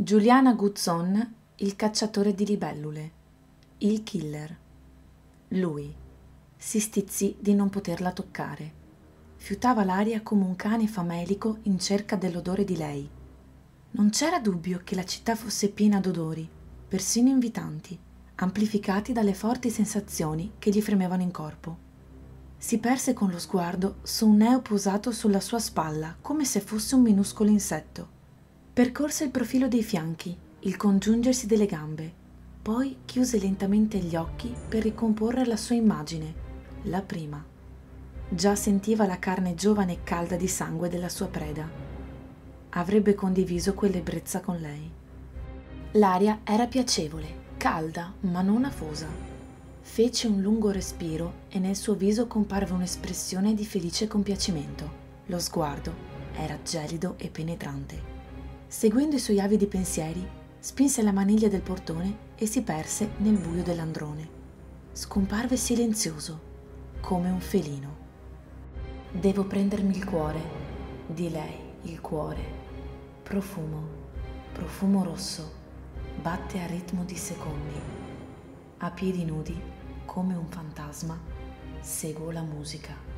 Giuliana Guzzon, il cacciatore di libellule. Il killer. Lui. Si stizzì di non poterla toccare. Fiutava l'aria come un cane famelico in cerca dell'odore di lei. Non c'era dubbio che la città fosse piena d'odori, persino invitanti, amplificati dalle forti sensazioni che gli fremevano in corpo. Si perse con lo sguardo su un neo posato sulla sua spalla, come se fosse un minuscolo insetto Percorse il profilo dei fianchi, il congiungersi delle gambe, poi chiuse lentamente gli occhi per ricomporre la sua immagine, la prima. Già sentiva la carne giovane e calda di sangue della sua preda. Avrebbe condiviso quell'ebbrezza con lei. L'aria era piacevole, calda, ma non afosa. Fece un lungo respiro e nel suo viso comparve un'espressione di felice compiacimento. Lo sguardo era gelido e penetrante. Seguendo i suoi avidi pensieri, spinse la maniglia del portone e si perse nel buio dell'androne. Scomparve silenzioso, come un felino. Devo prendermi il cuore, di lei il cuore. Profumo, profumo rosso, batte a ritmo di secondi. A piedi nudi, come un fantasma, seguo la musica.